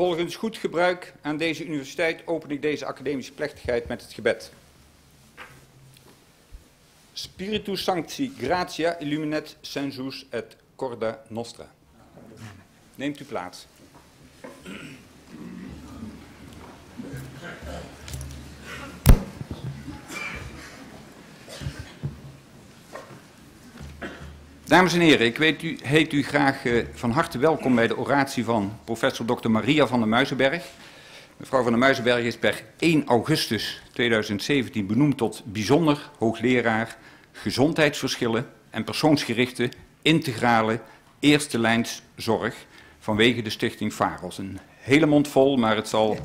Volgens goed gebruik aan deze universiteit open ik deze academische plechtigheid met het gebed. Spiritus Sancti Gratia Illuminet Sensus et Corda Nostra. Neemt u plaats. Dames en heren, ik weet u, heet u graag uh, van harte welkom bij de oratie van professor Dr. Maria van der Muizenberg. Mevrouw van der Muizenberg is per 1 augustus 2017 benoemd tot bijzonder hoogleraar gezondheidsverschillen en persoonsgerichte integrale eerste lijns zorg vanwege de stichting VAROS. Een hele mond vol, maar het zal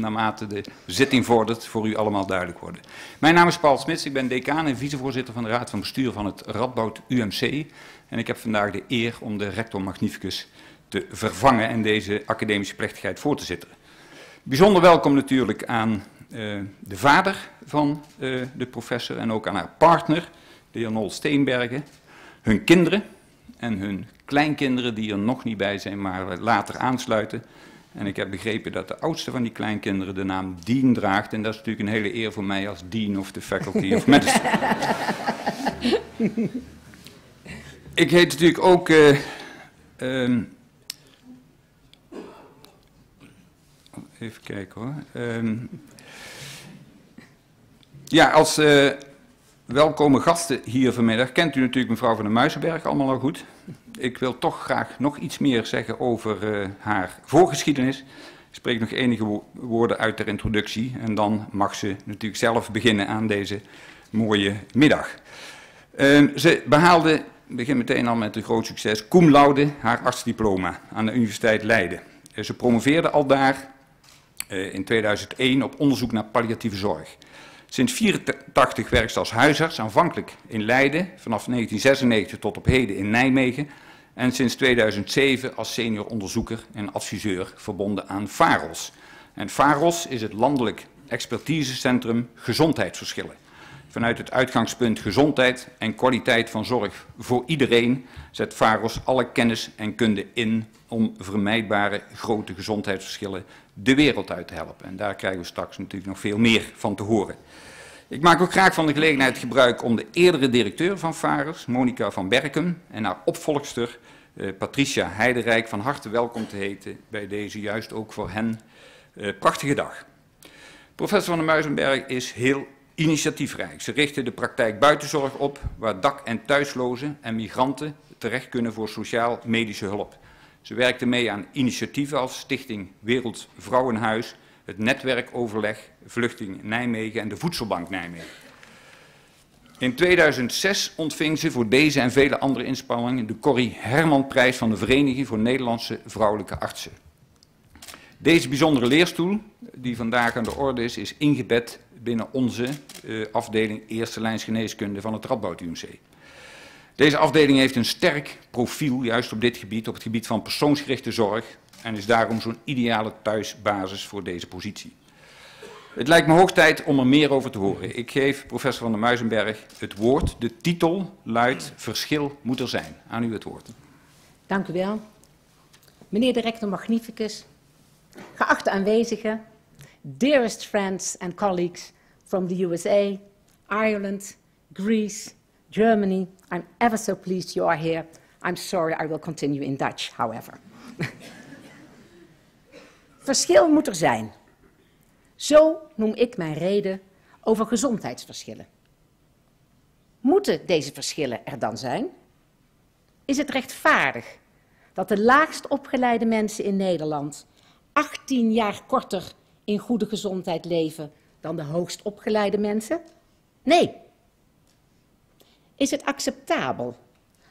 naarmate de zitting vordert voor u allemaal duidelijk worden. Mijn naam is Paul Smits, ik ben decaan en vicevoorzitter van de Raad van Bestuur van het Radboud UMC. En ik heb vandaag de eer om de rector magnificus te vervangen en deze academische plechtigheid voor te zitten. Bijzonder welkom natuurlijk aan uh, de vader van uh, de professor en ook aan haar partner, de heer Nol Steenbergen, hun kinderen en hun kleinkinderen die er nog niet bij zijn, maar later aansluiten. En ik heb begrepen dat de oudste van die kleinkinderen de naam Dean draagt. En dat is natuurlijk een hele eer voor mij als Dean of de Faculty of Medicine. ik heet natuurlijk ook. Uh, um, even kijken hoor. Um, ja, als uh, welkome gasten hier vanmiddag kent u natuurlijk mevrouw van der Muizenberg allemaal al goed ik wil toch graag nog iets meer zeggen over uh, haar voorgeschiedenis. Ik spreek nog enige wo woorden uit ter introductie en dan mag ze natuurlijk zelf beginnen aan deze mooie middag. Uh, ze behaalde, begin meteen al met een groot succes, cum laude haar artsdiploma aan de Universiteit Leiden. Uh, ze promoveerde al daar uh, in 2001 op onderzoek naar palliatieve zorg. Sinds 1984 werkt ze als huisarts, aanvankelijk in Leiden, vanaf 1996 tot op heden in Nijmegen en sinds 2007 als senior onderzoeker en adviseur verbonden aan VAROS. En VAROS is het landelijk expertisecentrum gezondheidsverschillen. Vanuit het uitgangspunt gezondheid en kwaliteit van zorg voor iedereen zet VAROS alle kennis en kunde in om vermijdbare grote gezondheidsverschillen de wereld uit te helpen. En daar krijgen we straks natuurlijk nog veel meer van te horen. Ik maak ook graag van de gelegenheid gebruik om de eerdere directeur van VAROS, Monika van Berken, en haar opvolgster uh, Patricia Heiderijk van harte welkom te heten bij deze juist ook voor hen uh, prachtige dag. Professor van der Muizenberg is heel initiatiefrijk. Ze richten de praktijk buitenzorg op, waar dak- en thuislozen en migranten terecht kunnen voor sociaal-medische hulp. Ze werkte mee aan initiatieven als Stichting Wereld Vrouwenhuis, het netwerkoverleg Vluchting Nijmegen en de Voedselbank Nijmegen. In 2006 ontving ze voor deze en vele andere inspanningen de Corrie Hermanprijs van de Vereniging voor Nederlandse Vrouwelijke Artsen. Deze bijzondere leerstoel, die vandaag aan de orde is, is ingebed binnen onze uh, afdeling Eerste Lijns Geneeskunde van het Radboud UMC. Deze afdeling heeft een sterk profiel, juist op dit gebied, op het gebied van persoonsgerichte zorg, en is daarom zo'n ideale thuisbasis voor deze positie. Het lijkt me hoog tijd om er meer over te horen. Ik geef professor van der Muizenberg het woord. De titel luidt Verschil moet er zijn. Aan u het woord. Dank u wel. Meneer de rector magnificus, geachte aanwezigen, dearest friends and colleagues from the USA, Ireland, Greece, Germany, I'm ever so pleased you are here. I'm sorry I will continue in Dutch, however. Verschil moet er zijn. Zo noem ik mijn reden over gezondheidsverschillen. Moeten deze verschillen er dan zijn? Is het rechtvaardig dat de laagst opgeleide mensen in Nederland 18 jaar korter in goede gezondheid leven dan de hoogst opgeleide mensen? Nee. Is het acceptabel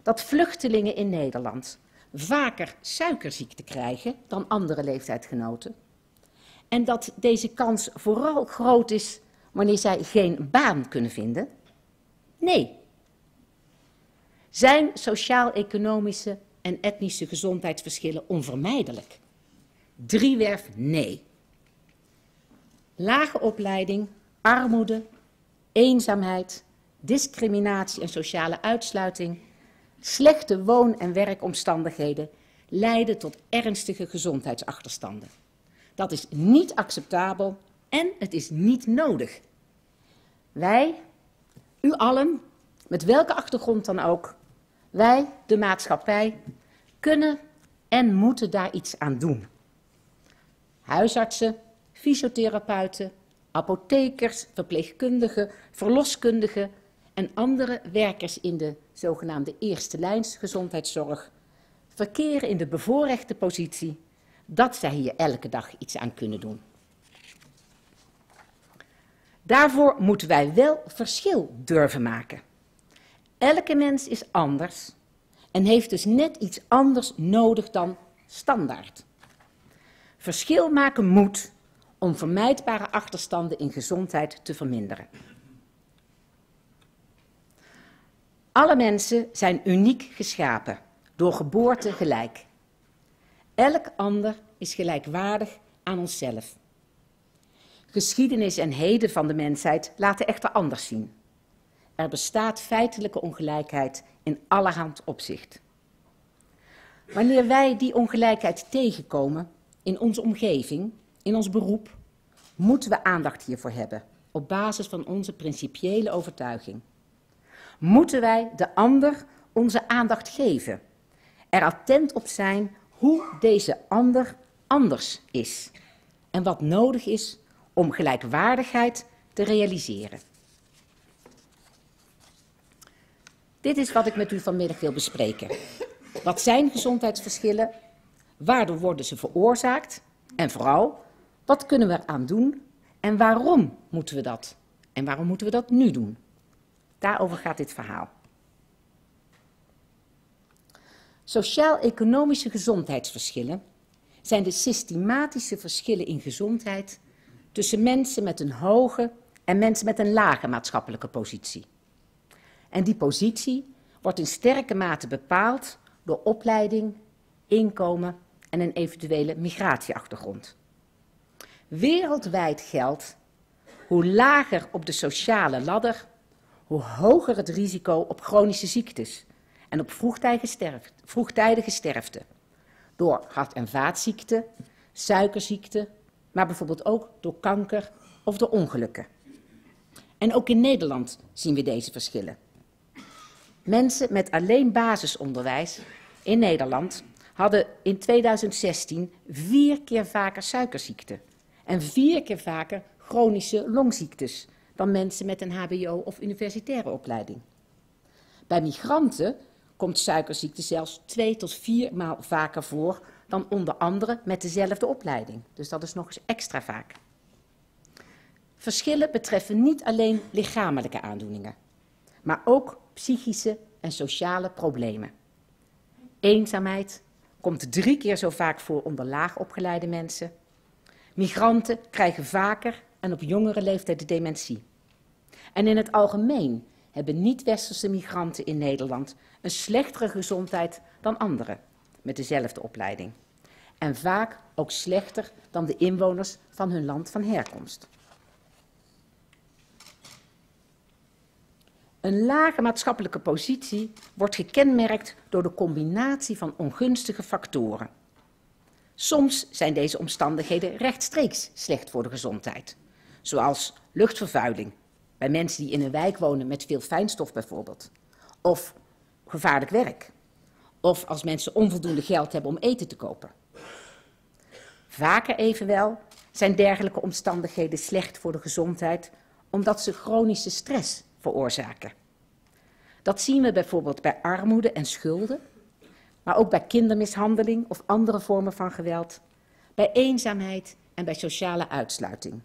dat vluchtelingen in Nederland vaker suikerziekte krijgen dan andere leeftijdsgenoten? En dat deze kans vooral groot is wanneer zij geen baan kunnen vinden? Nee. Zijn sociaal-economische en etnische gezondheidsverschillen onvermijdelijk? Driewerf nee. Lage opleiding, armoede, eenzaamheid, discriminatie en sociale uitsluiting, slechte woon- en werkomstandigheden leiden tot ernstige gezondheidsachterstanden. Dat is niet acceptabel en het is niet nodig. Wij, u allen, met welke achtergrond dan ook, wij, de maatschappij, kunnen en moeten daar iets aan doen. Huisartsen, fysiotherapeuten, apothekers, verpleegkundigen, verloskundigen en andere werkers in de zogenaamde eerste lijns gezondheidszorg verkeren in de bevoorrechte positie dat zij hier elke dag iets aan kunnen doen. Daarvoor moeten wij wel verschil durven maken. Elke mens is anders en heeft dus net iets anders nodig dan standaard. Verschil maken moet om vermijdbare achterstanden in gezondheid te verminderen. Alle mensen zijn uniek geschapen, door geboorte gelijk. Elk ander is gelijkwaardig aan onszelf. Geschiedenis en heden van de mensheid laten echter anders zien. Er bestaat feitelijke ongelijkheid in allerhand opzicht. Wanneer wij die ongelijkheid tegenkomen in onze omgeving, in ons beroep, moeten we aandacht hiervoor hebben op basis van onze principiële overtuiging. Moeten wij de ander onze aandacht geven, er attent op zijn hoe deze ander anders is en wat nodig is om gelijkwaardigheid te realiseren. Dit is wat ik met u vanmiddag wil bespreken. Wat zijn gezondheidsverschillen? Waardoor worden ze veroorzaakt? En vooral, wat kunnen we eraan doen? En waarom moeten we dat? En waarom moeten we dat nu doen? Daarover gaat dit verhaal. Sociaal-economische gezondheidsverschillen zijn de systematische verschillen in gezondheid tussen mensen met een hoge en mensen met een lage maatschappelijke positie. En die positie wordt in sterke mate bepaald door opleiding, inkomen en een eventuele migratieachtergrond. Wereldwijd geldt, hoe lager op de sociale ladder, hoe hoger het risico op chronische ziektes en op vroegtijdige sterfte. Door hart- en vaatziekten, suikerziekte, maar bijvoorbeeld ook door kanker of door ongelukken. En ook in Nederland zien we deze verschillen. Mensen met alleen basisonderwijs in Nederland hadden in 2016 vier keer vaker suikerziekte en vier keer vaker chronische longziektes dan mensen met een HBO of universitaire opleiding. Bij migranten komt suikerziekte zelfs twee tot vier maal vaker voor dan onder andere met dezelfde opleiding. Dus dat is nog eens extra vaak. Verschillen betreffen niet alleen lichamelijke aandoeningen, maar ook psychische en sociale problemen. Eenzaamheid komt drie keer zo vaak voor onder laag opgeleide mensen. Migranten krijgen vaker en op jongere leeftijd dementie. En in het algemeen hebben niet-westerse migranten in Nederland een slechtere gezondheid dan anderen met dezelfde opleiding. En vaak ook slechter dan de inwoners van hun land van herkomst. Een lage maatschappelijke positie wordt gekenmerkt door de combinatie van ongunstige factoren. Soms zijn deze omstandigheden rechtstreeks slecht voor de gezondheid, zoals luchtvervuiling, bij mensen die in een wijk wonen met veel fijnstof bijvoorbeeld, of gevaarlijk werk, of als mensen onvoldoende geld hebben om eten te kopen. Vaker evenwel zijn dergelijke omstandigheden slecht voor de gezondheid omdat ze chronische stress veroorzaken. Dat zien we bijvoorbeeld bij armoede en schulden, maar ook bij kindermishandeling of andere vormen van geweld, bij eenzaamheid en bij sociale uitsluiting.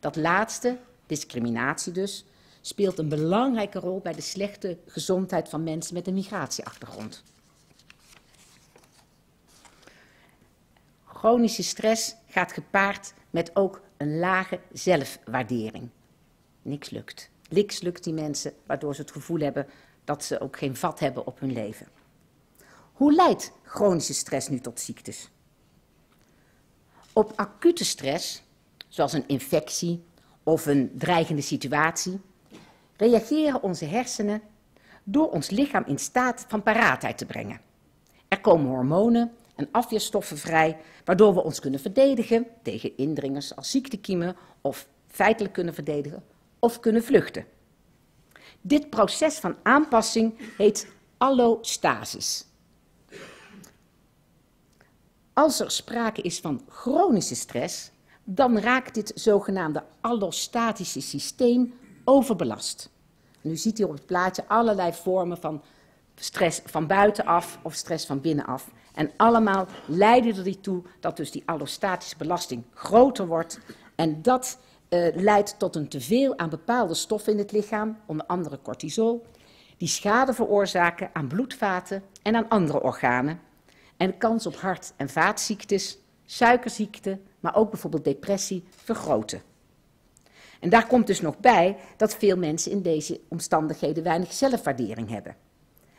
Dat laatste, discriminatie dus, speelt een belangrijke rol bij de slechte gezondheid van mensen met een migratieachtergrond. Chronische stress gaat gepaard met ook een lage zelfwaardering. Niks lukt. Niks lukt die mensen, waardoor ze het gevoel hebben dat ze ook geen vat hebben op hun leven. Hoe leidt chronische stress nu tot ziektes? Op acute stress, zoals een infectie of een dreigende situatie, reageren onze hersenen door ons lichaam in staat van paraatheid te brengen. Er komen hormonen en afweerstoffen vrij, waardoor we ons kunnen verdedigen tegen indringers als ziektekiemen of feitelijk kunnen verdedigen of kunnen vluchten. Dit proces van aanpassing heet allostasis. Als er sprake is van chronische stress, dan raakt dit zogenaamde allostatische systeem overbelast. Nu ziet u op het plaatje allerlei vormen van stress van buitenaf of stress van binnenaf. En allemaal leiden er toe dat dus die allostatische belasting groter wordt. En dat uh, leidt tot een teveel aan bepaalde stoffen in het lichaam, onder andere cortisol, die schade veroorzaken aan bloedvaten en aan andere organen. En kans op hart- en vaatziektes, suikerziekte, maar ook bijvoorbeeld depressie vergroten. En daar komt dus nog bij dat veel mensen in deze omstandigheden weinig zelfwaardering hebben.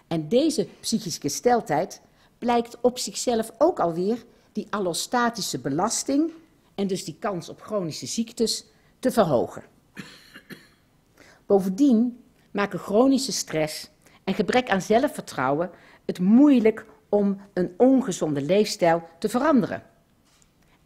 En deze psychische gesteldheid blijkt op zichzelf ook alweer die allostatische belasting en dus die kans op chronische ziektes te verhogen. Bovendien maken chronische stress en gebrek aan zelfvertrouwen het moeilijk om een ongezonde leefstijl te veranderen.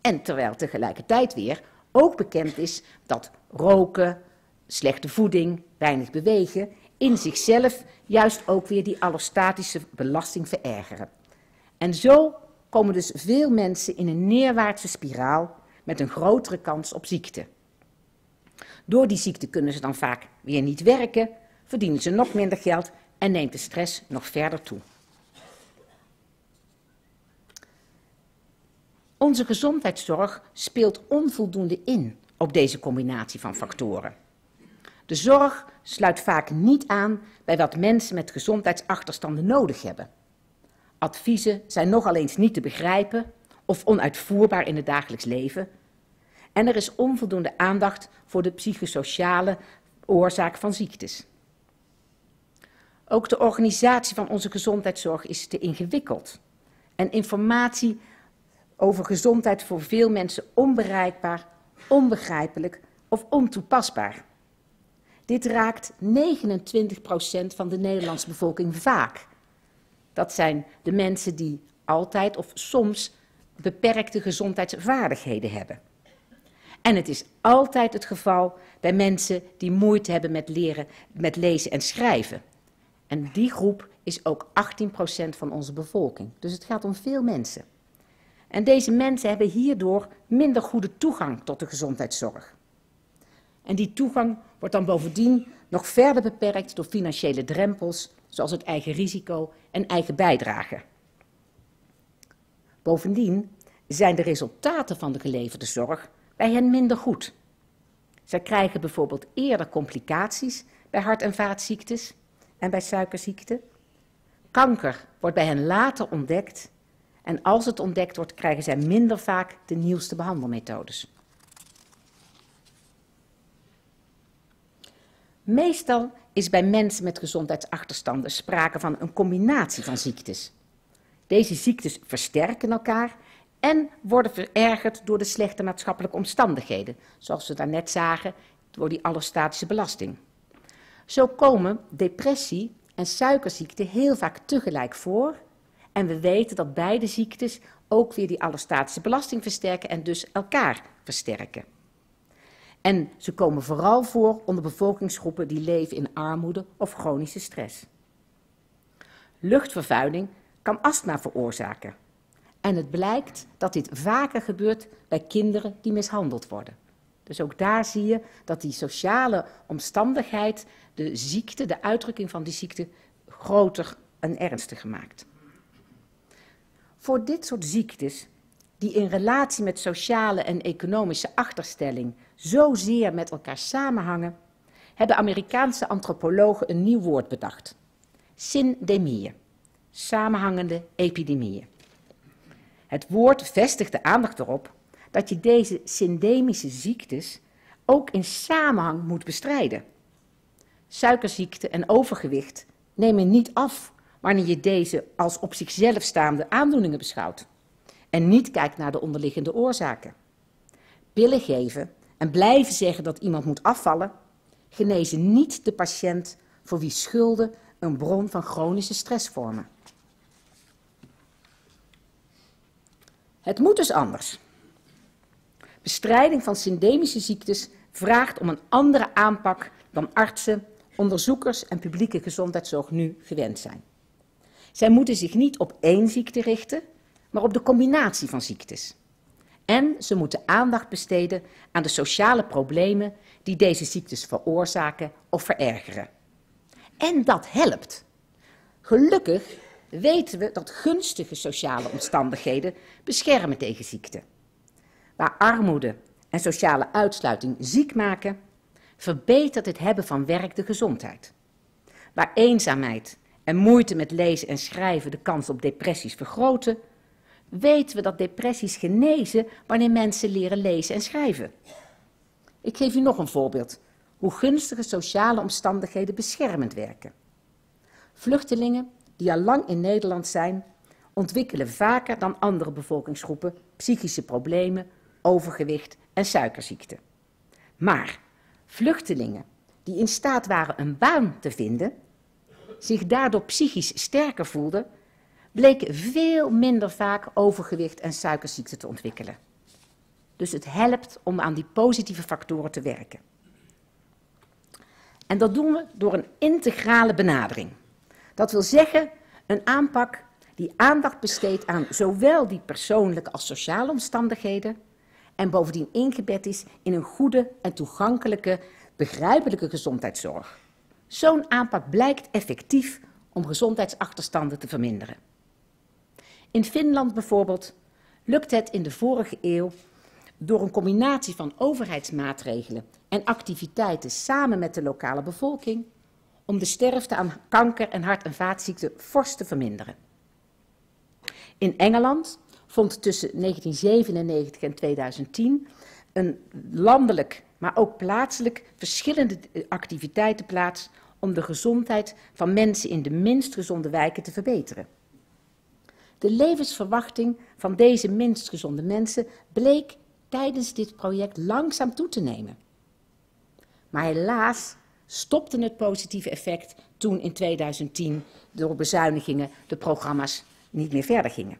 En terwijl tegelijkertijd weer ook bekend is dat roken, slechte voeding, weinig bewegen in zichzelf juist ook weer die allostatische belasting verergeren. En zo komen dus veel mensen in een neerwaartse spiraal met een grotere kans op ziekte. Door die ziekte kunnen ze dan vaak weer niet werken, verdienen ze nog minder geld en neemt de stress nog verder toe. Onze gezondheidszorg speelt onvoldoende in op deze combinatie van factoren. De zorg sluit vaak niet aan bij wat mensen met gezondheidsachterstanden nodig hebben. Adviezen zijn nogal eens niet te begrijpen of onuitvoerbaar in het dagelijks leven. En er is onvoldoende aandacht voor de psychosociale oorzaak van ziektes. Ook de organisatie van onze gezondheidszorg is te ingewikkeld. En informatie over gezondheid voor veel mensen onbereikbaar, onbegrijpelijk of ontoepasbaar. Dit raakt 29% van de Nederlandse bevolking vaak. Dat zijn de mensen die altijd of soms beperkte gezondheidsvaardigheden hebben. En het is altijd het geval bij mensen die moeite hebben met leren, met lezen en schrijven. En die groep is ook 18% van onze bevolking. Dus het gaat om veel mensen. En deze mensen hebben hierdoor minder goede toegang tot de gezondheidszorg. En die toegang wordt dan bovendien nog verder beperkt door financiële drempels, zoals het eigen risico en eigen bijdrage. Bovendien zijn de resultaten van de geleverde zorg bij hen minder goed. Zij krijgen bijvoorbeeld eerder complicaties bij hart- en vaatziektes en bij suikerziekte. Kanker wordt bij hen later ontdekt en als het ontdekt wordt, krijgen zij minder vaak de nieuwste behandelmethodes. Meestal is bij mensen met gezondheidsachterstanden sprake van een combinatie van ziektes. Deze ziektes versterken elkaar en worden verergerd door de slechte maatschappelijke omstandigheden, zoals we daarnet zagen, door die allostatische belasting. Zo komen depressie en suikerziekte heel vaak tegelijk voor en we weten dat beide ziektes ook weer die allostatische belasting versterken en dus elkaar versterken. En ze komen vooral voor onder bevolkingsgroepen die leven in armoede of chronische stress. Luchtvervuiling kan astma veroorzaken. En het blijkt dat dit vaker gebeurt bij kinderen die mishandeld worden. Dus ook daar zie je dat die sociale omstandigheid de ziekte, de uitdrukking van die ziekte, groter en ernstiger maakt. Voor dit soort ziektes, die in relatie met sociale en economische achterstelling zozeer met elkaar samenhangen, hebben Amerikaanse antropologen een nieuw woord bedacht. Syndemieën, samenhangende epidemieën. Het woord vestigt de aandacht erop dat je deze syndemische ziektes ook in samenhang moet bestrijden. Suikerziekte en overgewicht nemen niet af wanneer je deze als op zichzelf staande aandoeningen beschouwt en niet kijkt naar de onderliggende oorzaken. Pillen geven en blijven zeggen dat iemand moet afvallen, genezen niet de patiënt voor wie schulden een bron van chronische stress vormen. Het moet dus anders. Bestrijding van syndemische ziektes vraagt om een andere aanpak dan artsen, onderzoekers en publieke gezondheidszorg nu gewend zijn. Zij moeten zich niet op één ziekte richten, maar op de combinatie van ziektes. En ze moeten aandacht besteden aan de sociale problemen die deze ziektes veroorzaken of verergeren. En dat helpt. Gelukkig weten we dat gunstige sociale omstandigheden beschermen tegen ziekte. Waar armoede en sociale uitsluiting ziek maken, verbetert het hebben van werk de gezondheid. Waar eenzaamheid en moeite met lezen en schrijven de kans op depressies vergroten, weten we dat depressies genezen wanneer mensen leren lezen en schrijven. Ik geef u nog een voorbeeld hoe gunstige sociale omstandigheden beschermend werken. Vluchtelingen die al lang in Nederland zijn, ontwikkelen vaker dan andere bevolkingsgroepen psychische problemen, overgewicht en suikerziekte. Maar vluchtelingen die in staat waren een baan te vinden, zich daardoor psychisch sterker voelden, bleken veel minder vaak overgewicht en suikerziekte te ontwikkelen. Dus het helpt om aan die positieve factoren te werken. En dat doen we door een integrale benadering. Dat wil zeggen een aanpak die aandacht besteedt aan zowel die persoonlijke als sociale omstandigheden en bovendien ingebed is in een goede en toegankelijke, begrijpelijke gezondheidszorg. Zo'n aanpak blijkt effectief om gezondheidsachterstanden te verminderen. In Finland bijvoorbeeld lukt het in de vorige eeuw door een combinatie van overheidsmaatregelen en activiteiten samen met de lokale bevolking om de sterfte aan kanker en hart- en vaatziekten fors te verminderen. In Engeland vond tussen 1997 en 2010 een landelijk, maar ook plaatselijk verschillende activiteiten plaats om de gezondheid van mensen in de minst gezonde wijken te verbeteren. De levensverwachting van deze minst gezonde mensen bleek tijdens dit project langzaam toe te nemen. Maar helaas stopte het positieve effect toen in 2010 door bezuinigingen de programma's niet meer verder gingen.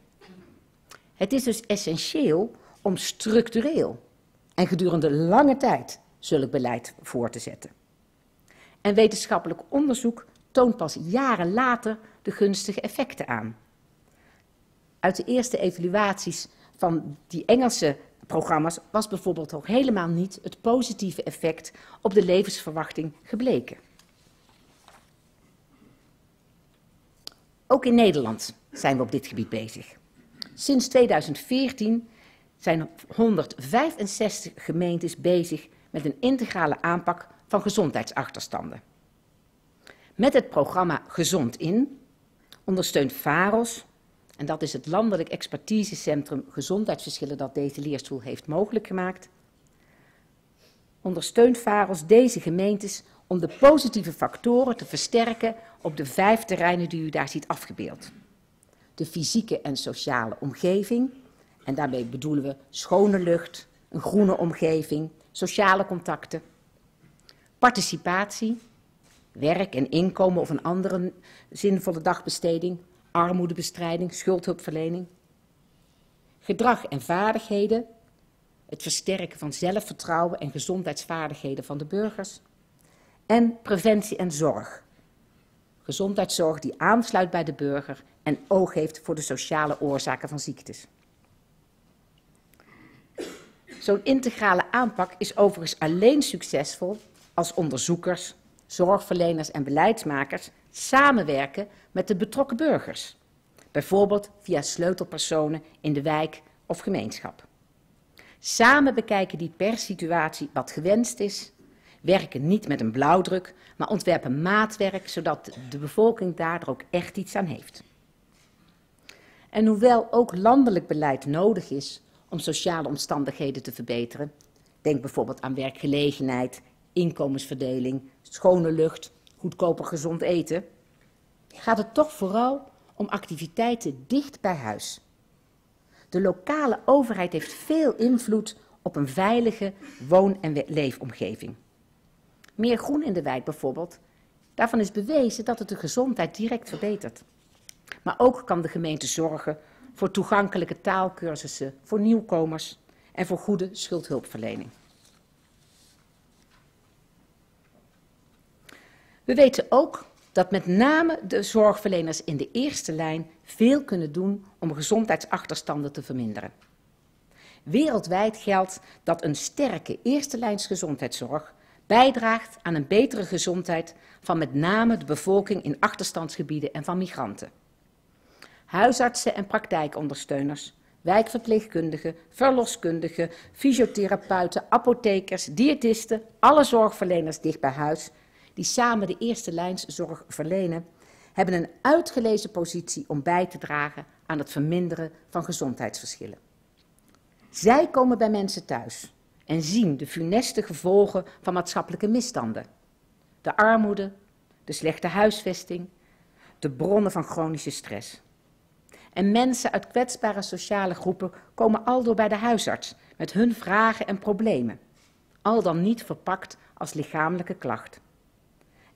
Het is dus essentieel om structureel en gedurende lange tijd zulk beleid voor te zetten. En wetenschappelijk onderzoek toont pas jaren later de gunstige effecten aan. Uit de eerste evaluaties van die Engelse programma's was bijvoorbeeld ook helemaal niet het positieve effect op de levensverwachting gebleken. Ook in Nederland zijn we op dit gebied bezig. Sinds 2014 zijn 165 gemeentes bezig met een integrale aanpak van gezondheidsachterstanden. Met het programma Gezond In ondersteunt VAROS, en dat is het Landelijk Expertisecentrum Gezondheidsverschillen dat deze leerstoel heeft mogelijk gemaakt, ondersteunt VAROS deze gemeentes om de positieve factoren te versterken op de vijf terreinen die u daar ziet afgebeeld. De fysieke en sociale omgeving, en daarmee bedoelen we schone lucht, een groene omgeving, sociale contacten, participatie, werk en inkomen of een andere zinvolle dagbesteding, armoedebestrijding, schuldhulpverlening, gedrag en vaardigheden, het versterken van zelfvertrouwen en gezondheidsvaardigheden van de burgers en preventie en zorg. Gezondheidszorg die aansluit bij de burger en oog heeft voor de sociale oorzaken van ziektes. Zo'n integrale aanpak is overigens alleen succesvol als onderzoekers, zorgverleners en beleidsmakers samenwerken met de betrokken burgers, bijvoorbeeld via sleutelpersonen in de wijk of gemeenschap. Samen bekijken die per situatie wat gewenst is, werken niet met een blauwdruk, maar ontwerpen maatwerk zodat de bevolking daar ook echt iets aan heeft. En hoewel ook landelijk beleid nodig is om sociale omstandigheden te verbeteren, denk bijvoorbeeld aan werkgelegenheid, inkomensverdeling, schone lucht, goedkoper gezond eten, gaat het toch vooral om activiteiten dicht bij huis. De lokale overheid heeft veel invloed op een veilige woon- en leefomgeving. Meer groen in de wijk bijvoorbeeld, daarvan is bewezen dat het de gezondheid direct verbetert. Maar ook kan de gemeente zorgen voor toegankelijke taalkursussen voor nieuwkomers en voor goede schuldhulpverlening. We weten ook dat met name de zorgverleners in de eerste lijn veel kunnen doen om gezondheidsachterstanden te verminderen. Wereldwijd geldt dat een sterke eerste lijns gezondheidszorg bijdraagt aan een betere gezondheid van met name de bevolking in achterstandsgebieden en van migranten. Huisartsen en praktijkondersteuners, wijkverpleegkundigen, verloskundigen, fysiotherapeuten, apothekers, diëtisten, alle zorgverleners dicht bij huis die samen de eerste lijnszorg verlenen, hebben een uitgelezen positie om bij te dragen aan het verminderen van gezondheidsverschillen. Zij komen bij mensen thuis en zien de funeste gevolgen van maatschappelijke misstanden. De armoede, de slechte huisvesting, de bronnen van chronische stress. En mensen uit kwetsbare sociale groepen komen aldoor bij de huisarts met hun vragen en problemen, al dan niet verpakt als lichamelijke klacht.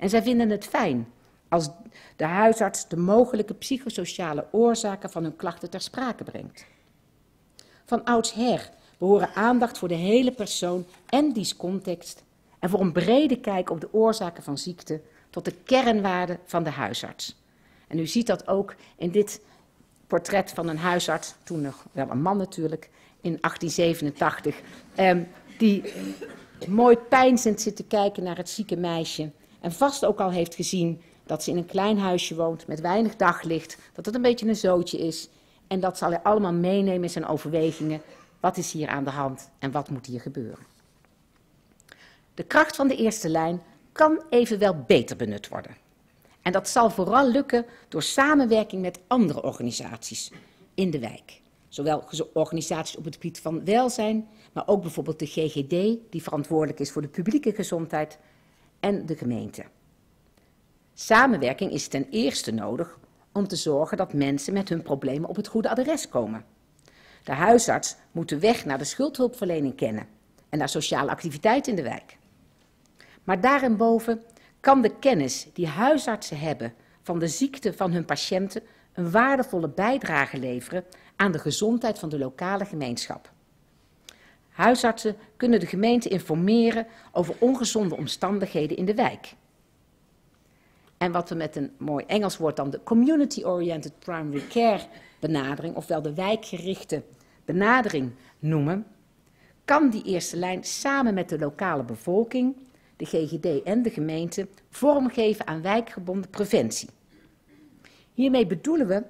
En zij vinden het fijn als de huisarts de mogelijke psychosociale oorzaken van hun klachten ter sprake brengt. Van oudsher behoren aandacht voor de hele persoon en diens context en voor een brede kijk op de oorzaken van ziekte tot de kernwaarden van de huisarts. En u ziet dat ook in dit portret van een huisarts, toen nog wel een man natuurlijk, in 1887, eh, die mooi pijnzend zit te kijken naar het zieke meisje en vast ook al heeft gezien dat ze in een klein huisje woont met weinig daglicht, dat het een beetje een zootje is. En dat zal hij allemaal meenemen in zijn overwegingen. Wat is hier aan de hand en wat moet hier gebeuren? De kracht van de eerste lijn kan evenwel beter benut worden. En dat zal vooral lukken door samenwerking met andere organisaties in de wijk. Zowel organisaties op het gebied van welzijn, maar ook bijvoorbeeld de GGD, die verantwoordelijk is voor de publieke gezondheid, en de gemeente. Samenwerking is ten eerste nodig om te zorgen dat mensen met hun problemen op het goede adres komen. De huisarts moet de weg naar de schuldhulpverlening kennen en naar sociale activiteit in de wijk. Maar daarboven kan de kennis die huisartsen hebben van de ziekte van hun patiënten een waardevolle bijdrage leveren aan de gezondheid van de lokale gemeenschap. Huisartsen kunnen de gemeente informeren over ongezonde omstandigheden in de wijk. En wat we met een mooi Engels woord dan de community-oriented primary care benadering, ofwel de wijkgerichte benadering noemen, kan die eerste lijn samen met de lokale bevolking, de GGD en de gemeente vormgeven aan wijkgebonden preventie. Hiermee bedoelen we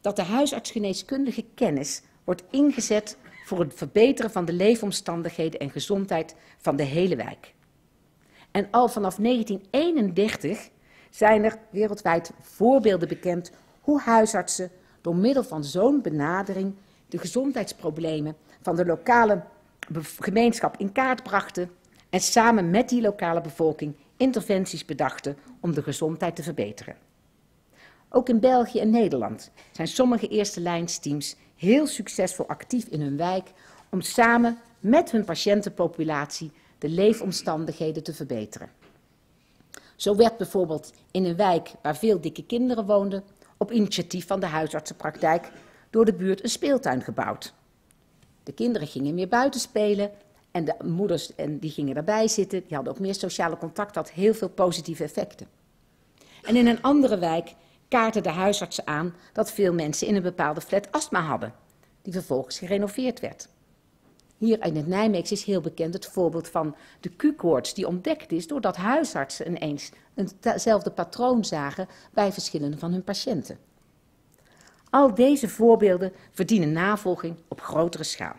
dat de huisartsgeneeskundige kennis wordt ingezet voor het verbeteren van de leefomstandigheden en gezondheid van de hele wijk. En al vanaf 1931 zijn er wereldwijd voorbeelden bekend hoe huisartsen door middel van zo'n benadering de gezondheidsproblemen van de lokale gemeenschap in kaart brachten en samen met die lokale bevolking interventies bedachten om de gezondheid te verbeteren. Ook in België en Nederland zijn sommige eerste lijnsteams heel succesvol actief in hun wijk om samen met hun patiëntenpopulatie de leefomstandigheden te verbeteren. Zo werd bijvoorbeeld in een wijk waar veel dikke kinderen woonden, op initiatief van de huisartsenpraktijk door de buurt een speeltuin gebouwd. De kinderen gingen meer buiten spelen en de moeders en die gingen erbij zitten. Die hadden ook meer sociale contact, had heel veel positieve effecten. En in een andere wijk kaarten de huisartsen aan dat veel mensen in een bepaalde flat astma hadden, die vervolgens gerenoveerd werd. Hier in het Nijmeegs is heel bekend het voorbeeld van de Q-koorts, die ontdekt is doordat huisartsen ineens eenzelfde patroon zagen bij verschillende van hun patiënten. Al deze voorbeelden verdienen navolging op grotere schaal.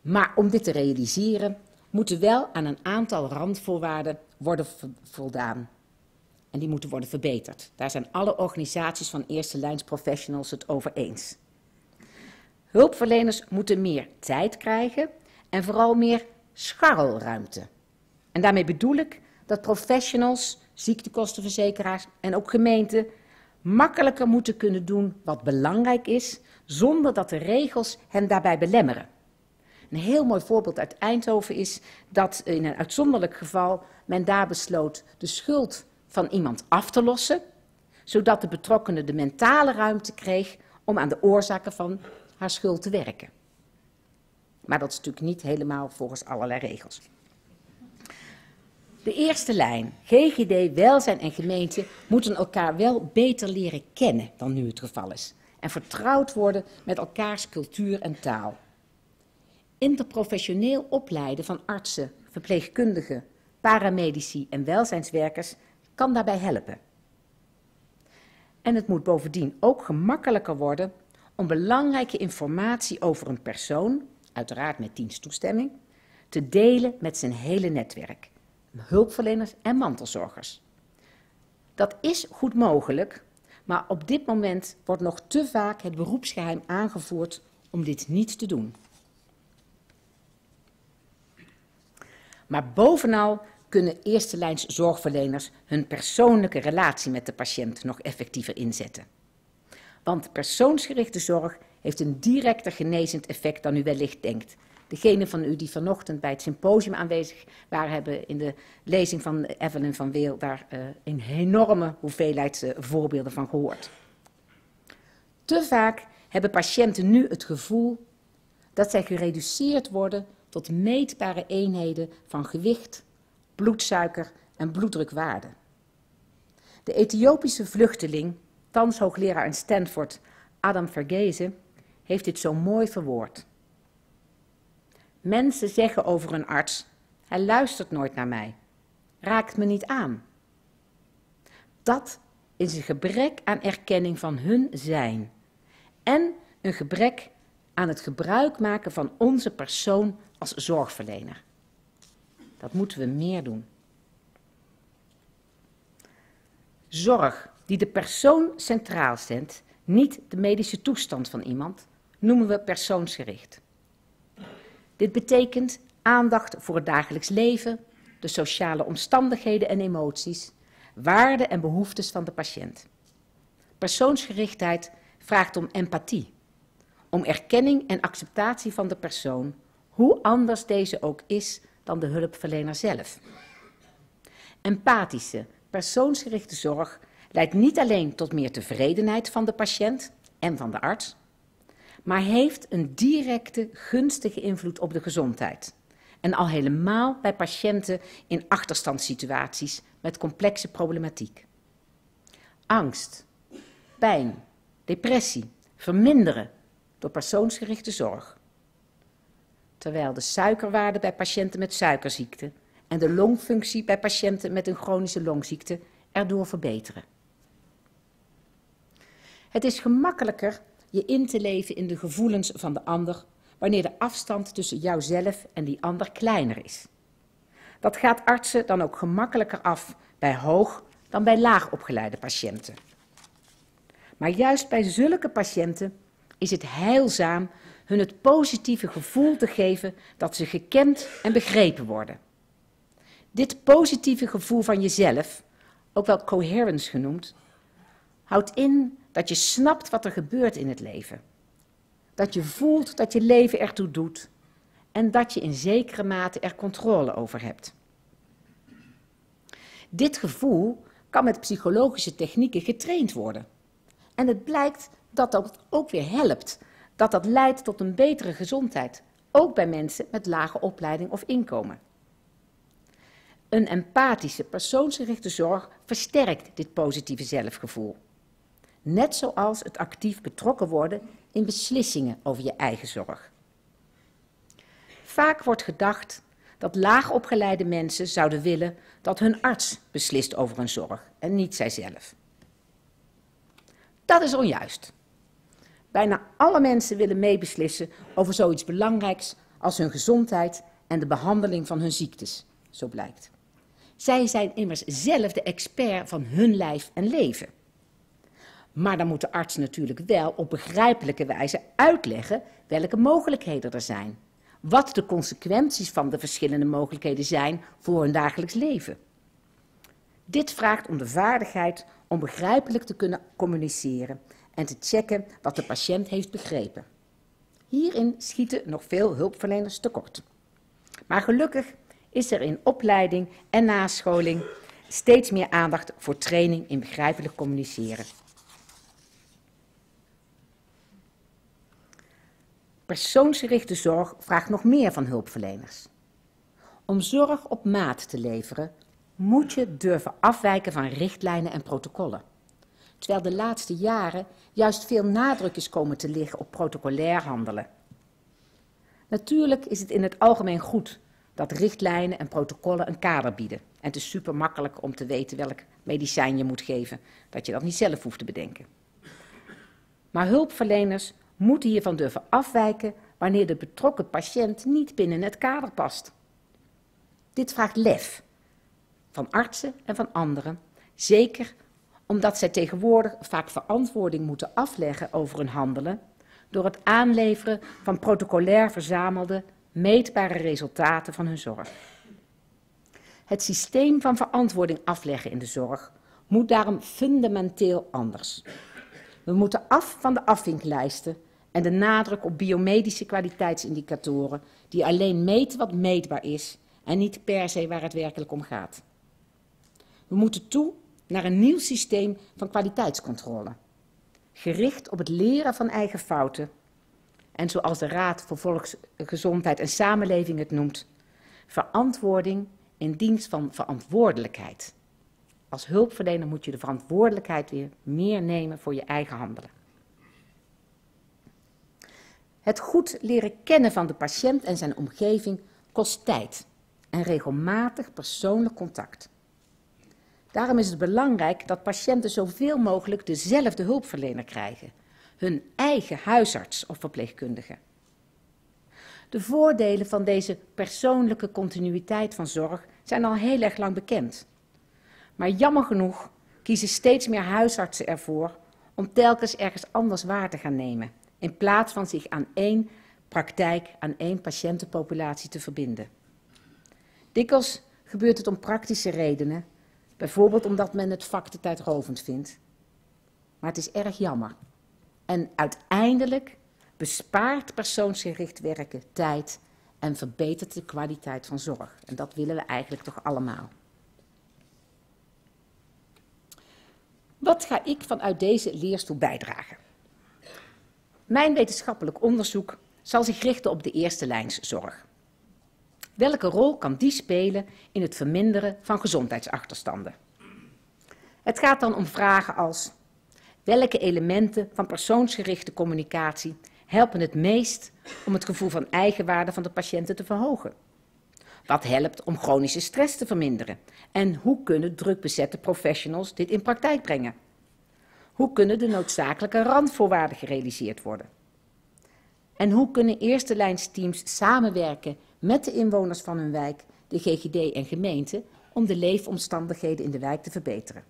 Maar om dit te realiseren, moeten wel aan een aantal randvoorwaarden worden voldaan en die moeten worden verbeterd. Daar zijn alle organisaties van eerste lijns professionals het over eens. Hulpverleners moeten meer tijd krijgen en vooral meer scharrelruimte. En daarmee bedoel ik dat professionals, ziektekostenverzekeraars en ook gemeenten makkelijker moeten kunnen doen wat belangrijk is, zonder dat de regels hen daarbij belemmeren. Een heel mooi voorbeeld uit Eindhoven is dat in een uitzonderlijk geval men daar besloot de schuld van iemand af te lossen, zodat de betrokkenen de mentale ruimte kreeg om aan de oorzaken van haar schuld te werken. Maar dat is natuurlijk niet helemaal volgens allerlei regels. De eerste lijn, GGD, welzijn en gemeente, moeten elkaar wel beter leren kennen dan nu het geval is. En vertrouwd worden met elkaars cultuur en taal. Interprofessioneel opleiden van artsen, verpleegkundigen, paramedici en welzijnswerkers kan daarbij helpen. En het moet bovendien ook gemakkelijker worden om belangrijke informatie over een persoon, uiteraard met diensttoestemming, te delen met zijn hele netwerk, hulpverleners en mantelzorgers. Dat is goed mogelijk, maar op dit moment wordt nog te vaak het beroepsgeheim aangevoerd om dit niet te doen. Maar bovenal kunnen eerste lijns zorgverleners hun persoonlijke relatie met de patiënt nog effectiever inzetten. Want persoonsgerichte zorg heeft een directer genezend effect dan u wellicht denkt. Degenen van u die vanochtend bij het symposium aanwezig waren, hebben in de lezing van Evelyn van Weel daar uh, een enorme hoeveelheid uh, voorbeelden van gehoord. Te vaak hebben patiënten nu het gevoel dat zij gereduceerd worden tot meetbare eenheden van gewicht, bloedsuiker en bloeddrukwaarde. De Ethiopische vluchteling, thans hoogleraar in Stanford, Adam Vergeese, heeft dit zo mooi verwoord. Mensen zeggen over een arts: hij luistert nooit naar mij, raakt me niet aan. Dat is een gebrek aan erkenning van hun zijn en een gebrek aan het gebruik maken van onze persoon als zorgverlener. Dat moeten we meer doen. Zorg die de persoon centraal zet, niet de medische toestand van iemand, noemen we persoonsgericht. Dit betekent aandacht voor het dagelijks leven, de sociale omstandigheden en emoties, waarden en behoeftes van de patiënt. Persoonsgerichtheid vraagt om empathie, om erkenning en acceptatie van de persoon, hoe anders deze ook is dan de hulpverlener zelf. Empathische, persoonsgerichte zorg leidt niet alleen tot meer tevredenheid van de patiënt en van de arts, maar heeft een directe gunstige invloed op de gezondheid. En al helemaal bij patiënten in achterstandssituaties met complexe problematiek. Angst, pijn, depressie verminderen door persoonsgerichte zorg terwijl de suikerwaarde bij patiënten met suikerziekte en de longfunctie bij patiënten met een chronische longziekte erdoor verbeteren. Het is gemakkelijker je in te leven in de gevoelens van de ander wanneer de afstand tussen jouzelf en die ander kleiner is. Dat gaat artsen dan ook gemakkelijker af bij hoog dan bij laag opgeleide patiënten. Maar juist bij zulke patiënten is het heilzaam hun het positieve gevoel te geven dat ze gekend en begrepen worden. Dit positieve gevoel van jezelf, ook wel coherence genoemd, houdt in dat je snapt wat er gebeurt in het leven. Dat je voelt dat je leven ertoe doet en dat je in zekere mate er controle over hebt. Dit gevoel kan met psychologische technieken getraind worden. En het blijkt dat dat ook weer helpt dat dat leidt tot een betere gezondheid, ook bij mensen met lage opleiding of inkomen. Een empathische, persoonsgerichte zorg versterkt dit positieve zelfgevoel. Net zoals het actief betrokken worden in beslissingen over je eigen zorg. Vaak wordt gedacht dat laagopgeleide mensen zouden willen dat hun arts beslist over hun zorg en niet zijzelf. Dat is onjuist. Bijna alle mensen willen meebeslissen over zoiets belangrijks als hun gezondheid en de behandeling van hun ziektes, zo blijkt. Zij zijn immers zelf de expert van hun lijf en leven. Maar dan moet de arts natuurlijk wel op begrijpelijke wijze uitleggen welke mogelijkheden er zijn. Wat de consequenties van de verschillende mogelijkheden zijn voor hun dagelijks leven. Dit vraagt om de vaardigheid om begrijpelijk te kunnen communiceren en te checken wat de patiënt heeft begrepen. Hierin schieten nog veel hulpverleners tekort. Maar gelukkig is er in opleiding en nascholing steeds meer aandacht voor training in begrijpelijk communiceren. Persoonsgerichte zorg vraagt nog meer van hulpverleners. Om zorg op maat te leveren, moet je durven afwijken van richtlijnen en protocollen. Terwijl de laatste jaren juist veel nadruk is komen te liggen op protocolair handelen. Natuurlijk is het in het algemeen goed dat richtlijnen en protocollen een kader bieden. En het is super makkelijk om te weten welk medicijn je moet geven, dat je dat niet zelf hoeft te bedenken. Maar hulpverleners moeten hiervan durven afwijken wanneer de betrokken patiënt niet binnen het kader past. Dit vraagt lef van artsen en van anderen, zeker omdat zij tegenwoordig vaak verantwoording moeten afleggen over hun handelen door het aanleveren van protocolair verzamelde, meetbare resultaten van hun zorg. Het systeem van verantwoording afleggen in de zorg moet daarom fundamenteel anders. We moeten af van de afvinklijsten en de nadruk op biomedische kwaliteitsindicatoren die alleen meten wat meetbaar is en niet per se waar het werkelijk om gaat. We moeten toe naar een nieuw systeem van kwaliteitscontrole, gericht op het leren van eigen fouten en zoals de Raad voor Volksgezondheid en Samenleving het noemt, verantwoording in dienst van verantwoordelijkheid. Als hulpverlener moet je de verantwoordelijkheid weer meer nemen voor je eigen handelen. Het goed leren kennen van de patiënt en zijn omgeving kost tijd en regelmatig persoonlijk contact. Daarom is het belangrijk dat patiënten zoveel mogelijk dezelfde hulpverlener krijgen, hun eigen huisarts of verpleegkundige. De voordelen van deze persoonlijke continuïteit van zorg zijn al heel erg lang bekend. Maar jammer genoeg kiezen steeds meer huisartsen ervoor om telkens ergens anders waar te gaan nemen, in plaats van zich aan één praktijk, aan één patiëntenpopulatie te verbinden. Dikwijls gebeurt het om praktische redenen, bijvoorbeeld omdat men het vak tijdrovend vindt. Maar het is erg jammer. En uiteindelijk bespaart persoonsgericht werken tijd en verbetert de kwaliteit van zorg. En dat willen we eigenlijk toch allemaal. Wat ga ik vanuit deze leerstoel bijdragen? Mijn wetenschappelijk onderzoek zal zich richten op de eerste lijnszorg. Welke rol kan die spelen in het verminderen van gezondheidsachterstanden? Het gaat dan om vragen als welke elementen van persoonsgerichte communicatie helpen het meest om het gevoel van eigenwaarde van de patiënten te verhogen? Wat helpt om chronische stress te verminderen? En hoe kunnen drukbezette professionals dit in praktijk brengen? Hoe kunnen de noodzakelijke randvoorwaarden gerealiseerd worden? En hoe kunnen eerste lijnsteams samenwerken met de inwoners van hun wijk, de GGD en gemeente om de leefomstandigheden in de wijk te verbeteren?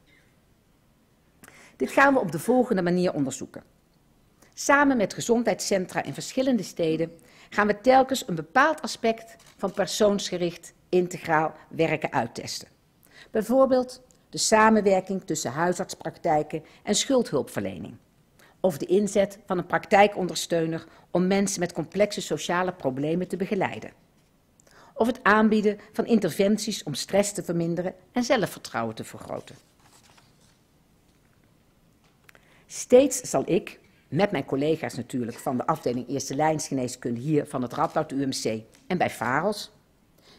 Dit gaan we op de volgende manier onderzoeken. Samen met gezondheidscentra in verschillende steden gaan we telkens een bepaald aspect van persoonsgericht integraal werken uittesten. Bijvoorbeeld de samenwerking tussen huisartspraktijken en schuldhulpverlening. Of de inzet van een praktijkondersteuner om mensen met complexe sociale problemen te begeleiden. Of het aanbieden van interventies om stress te verminderen en zelfvertrouwen te vergroten. Steeds zal ik, met mijn collega's natuurlijk van de afdeling Eerste Lijnsgeneeskunde hier van het Radboud UMC en bij VAROS,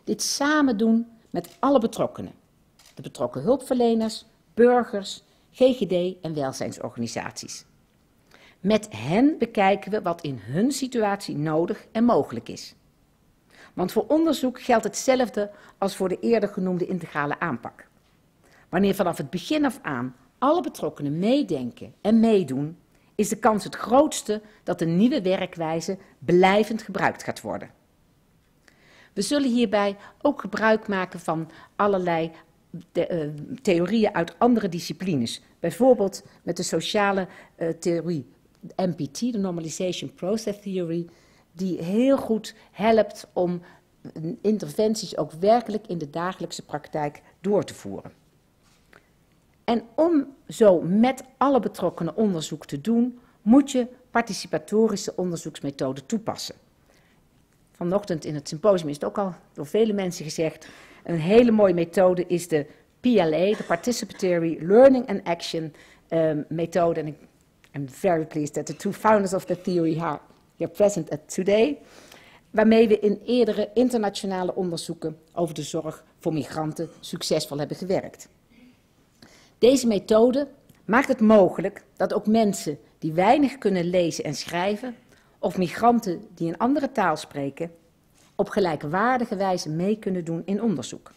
dit samen doen met alle betrokkenen. De betrokken hulpverleners, burgers, GGD en welzijnsorganisaties. Met hen bekijken we wat in hun situatie nodig en mogelijk is. Want voor onderzoek geldt hetzelfde als voor de eerder genoemde integrale aanpak. Wanneer vanaf het begin af aan alle betrokkenen meedenken en meedoen, is de kans het grootste dat de nieuwe werkwijze blijvend gebruikt gaat worden. We zullen hierbij ook gebruik maken van allerlei de, uh, theorieën uit andere disciplines. Bijvoorbeeld met de sociale uh, theorie MPT, de Normalization Process Theory, die heel goed helpt om interventies ook werkelijk in de dagelijkse praktijk door te voeren. En om zo met alle betrokkenen onderzoek te doen, moet je participatorische onderzoeksmethoden toepassen. Vanochtend in het symposium is het ook al door vele mensen gezegd. Een hele mooie methode is de PLA, de Participatory Learning and Action um, methode. En ik I'm very pleased that the two founders of the theory are here present at today. Waarmee we in eerdere internationale onderzoeken over de zorg voor migranten succesvol hebben gewerkt. Deze methode maakt het mogelijk dat ook mensen die weinig kunnen lezen en schrijven, of migranten die een andere taal spreken, op gelijkwaardige wijze mee kunnen doen in onderzoek.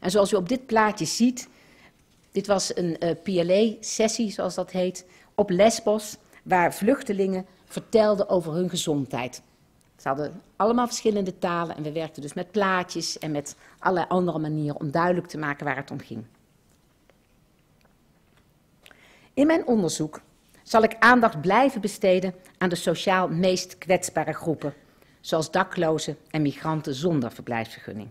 En zoals u op dit plaatje ziet, dit was een eh, PLA-sessie, zoals dat heet, op Lesbos, waar vluchtelingen vertelden over hun gezondheid. Ze hadden allemaal verschillende talen en we werkten dus met plaatjes en met allerlei andere manieren om duidelijk te maken waar het om ging. In mijn onderzoek zal ik aandacht blijven besteden aan de sociaal meest kwetsbare groepen, zoals daklozen en migranten zonder verblijfsvergunning.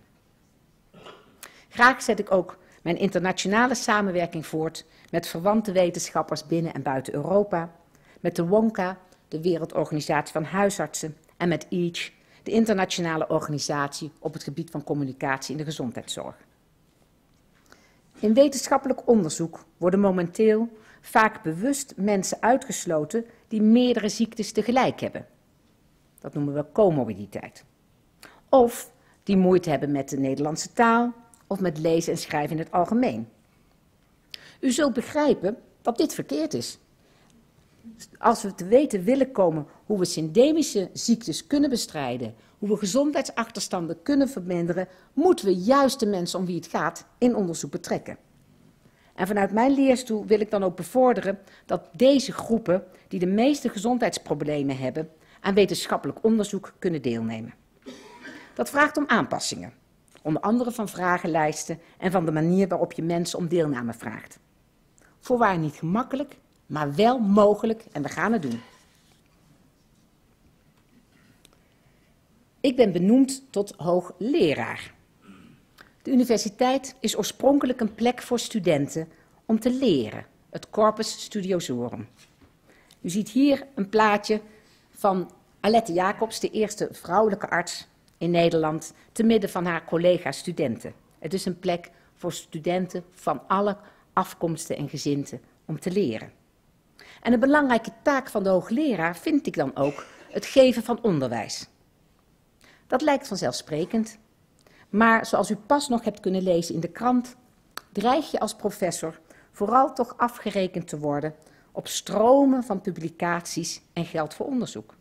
Graag zet ik ook mijn internationale samenwerking voort met verwante wetenschappers binnen en buiten Europa, met de WONCA, de Wereldorganisatie van Huisartsen, en met EACH, de internationale organisatie op het gebied van communicatie in de gezondheidszorg. In wetenschappelijk onderzoek worden momenteel vaak bewust mensen uitgesloten die meerdere ziektes tegelijk hebben. Dat noemen we comorbiditeit. Of die moeite hebben met de Nederlandse taal of met lezen en schrijven in het algemeen. U zult begrijpen dat dit verkeerd is. Als we te weten willen komen hoe we syndemische ziektes kunnen bestrijden, hoe we gezondheidsachterstanden kunnen verminderen, moeten we juist de mensen om wie het gaat in onderzoek betrekken. En vanuit mijn leerstoel wil ik dan ook bevorderen dat deze groepen, die de meeste gezondheidsproblemen hebben, aan wetenschappelijk onderzoek kunnen deelnemen. Dat vraagt om aanpassingen, onder andere van vragenlijsten en van de manier waarop je mensen om deelname vraagt. Voorwaar niet gemakkelijk, maar wel mogelijk en we gaan het doen. Ik ben benoemd tot hoogleraar. De universiteit is oorspronkelijk een plek voor studenten om te leren, het Corpus Studiosorum. U ziet hier een plaatje van Alette Jacobs, de eerste vrouwelijke arts in Nederland, te midden van haar collega-studenten. Het is een plek voor studenten van alle afkomsten en gezinten om te leren. En een belangrijke taak van de hoogleraar vind ik dan ook het geven van onderwijs. Dat lijkt vanzelfsprekend, maar zoals u pas nog hebt kunnen lezen in de krant, dreig je als professor vooral toch afgerekend te worden op stromen van publicaties en geld voor onderzoek.